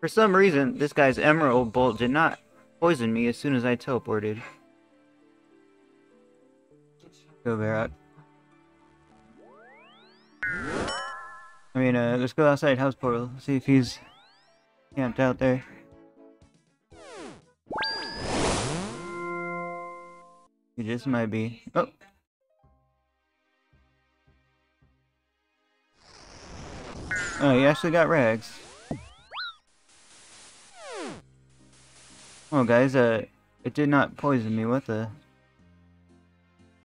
For some reason, this guy's Emerald Bolt did not poison me as soon as I teleported. Go Varrock. I mean, uh, let's go outside house portal, see if he's camped out there. He just might be. Oh! Oh, he actually got rags. Oh, guys, uh, it did not poison me. What the?